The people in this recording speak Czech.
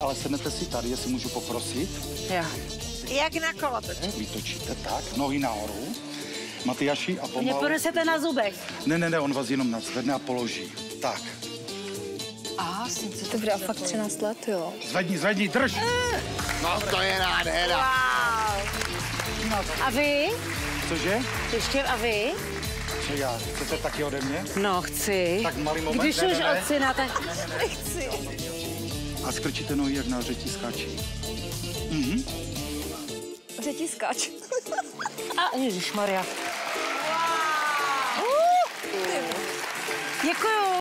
Ale sednete si tady, jestli můžu poprosit. Jo. Jak na kolo to? Vytočíte tak, nohy nahoru. Matyáši a Mě pomalu. ponesete na zubech. Ne, ne, ne, on vás jenom nadzvedne a položí. Tak, Aha, jsem se To bude a fakt 13 let, jo. zvedni, zvedni, drž. No to je nádhera. A vy? Cože? Ještě a vy? Co já? Chcete taky ode mě? No, chci. Tak malý moment. Když ne, už ne, ne. od syna, tak... A skrčíte nohy, jak na řetí skáči. Mhm. Řetiskáč. A ježišmarja. Děkuju.